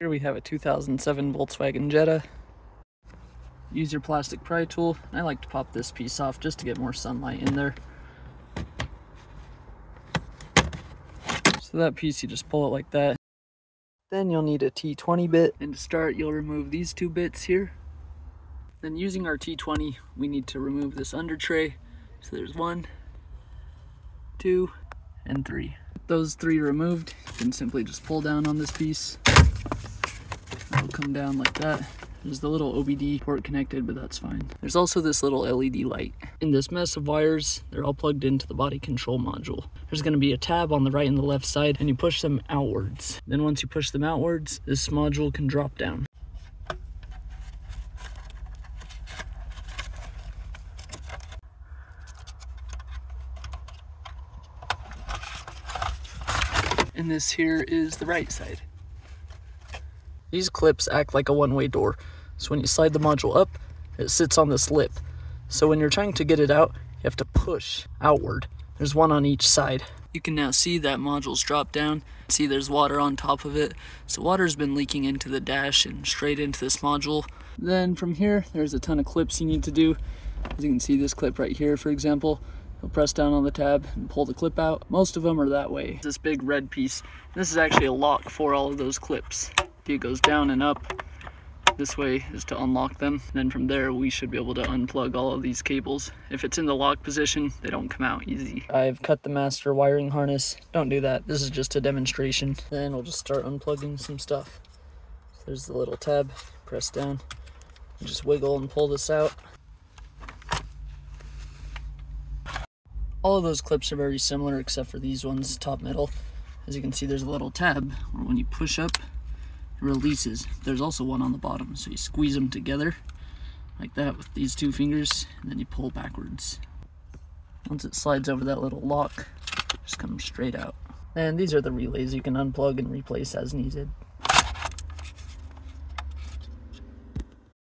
Here we have a 2007 Volkswagen Jetta. Use your plastic pry tool. I like to pop this piece off just to get more sunlight in there. So that piece, you just pull it like that. Then you'll need a T20 bit. And to start, you'll remove these two bits here. Then using our T20, we need to remove this under tray. So there's one, two, and three. Those three removed, you can simply just pull down on this piece. Come down like that. There's the little OBD port connected, but that's fine. There's also this little LED light. In this mess of wires, they're all plugged into the body control module. There's gonna be a tab on the right and the left side, and you push them outwards. Then once you push them outwards, this module can drop down. And this here is the right side. These clips act like a one-way door. So when you slide the module up, it sits on this lip. So when you're trying to get it out, you have to push outward. There's one on each side. You can now see that module's dropped down. See there's water on top of it. So water's been leaking into the dash and straight into this module. Then from here, there's a ton of clips you need to do. As you can see this clip right here, for example, you'll press down on the tab and pull the clip out. Most of them are that way. This big red piece, this is actually a lock for all of those clips. It goes down and up. This way is to unlock them. Then from there, we should be able to unplug all of these cables. If it's in the lock position, they don't come out easy. I've cut the master wiring harness. Don't do that. This is just a demonstration. Then we'll just start unplugging some stuff. So there's the little tab. Press down. Just wiggle and pull this out. All of those clips are very similar except for these ones, top middle. As you can see, there's a little tab where when you push up, releases. There's also one on the bottom, so you squeeze them together like that with these two fingers, and then you pull backwards. Once it slides over that little lock, just comes straight out. And these are the relays you can unplug and replace as needed.